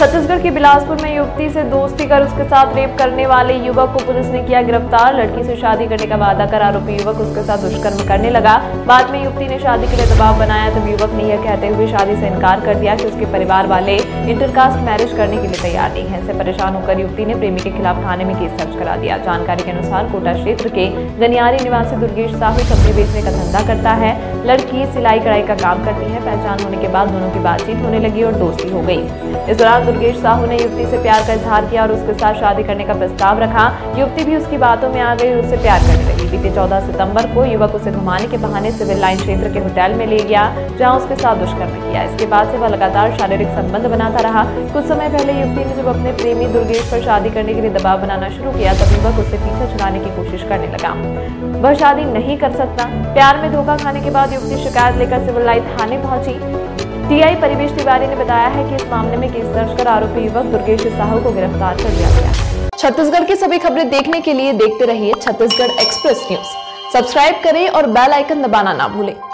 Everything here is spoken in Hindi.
छत्तीसगढ़ के बिलासपुर में युवती से दोस्ती कर उसके साथ रेप करने वाले युवक को पुलिस ने किया गिरफ़्तार। लड़की से शादी करने का वादा कर आरोपी युवक उसके साथ दुष्कर्म करने लगा। बाद में युवती ने शादी के लिए दबाव बनाया, तब युवक ने यह कहते हुए शादी से इनकार कर दिया कि उसके परिवार वाले इंटरकास्ट मैरिज करने के लिए तैयार नहीं है। इससे परेशान होकर युवती ने प्रेमी के खिलाफ थाने में केस दर्ज करा दिया। जानकारी के अनुसार कोटा क्षेत्र के गनियारी निवासी दुर्गेश साहू सब्ज़ी बेचने का धंधा करता है। लड़की सिलाई कढ़ाई का काम करती है। पहचान होने के बाद दोनों की बातचीत होने लगी और दोस्ती हो गई। इस दौरान दुर्गेश साहू ने युवती से प्यार का इजहार किया और उसके साथ शादी करने का प्रस्ताव रखा। युवती भी उसकी बातों में आ गई और उससे प्यार करने लगी। बीते 14 सितंबर को युवक उसे घुमाने के बहाने सिविल लाइन क्षेत्र के होटल में ले गया, जहाँ उसके साथ दुष्कर्म किया। इसके बाद से वह लगातार शारीरिक संबंध बनाता रहा। कुछ समय पहले युवती ने जब अपने प्रेमी दुर्गेश पर शादी करने के लिए दबाव बनाना शुरू किया, तब युवक उससे पीछा छुड़ाने की कोशिश करने लगा। वह शादी नहीं कर सकता। प्यार में धोखा खाने के बाद युवती शिकायत लेकर सिविल लाइन थाने पहुँची। टीआई परिवेश तिवारी ने बताया है कि इस मामले में केस दर्ज कर आरोपी युवक दुर्गेश साहू को गिरफ़्तार कर लिया गया। छत्तीसगढ़ की सभी खबरें देखने के लिए देखते रहिए छत्तीसगढ़ एक्सप्रेस न्यूज़। सब्सक्राइब करें और बेल आइकन दबाना ना भूलें।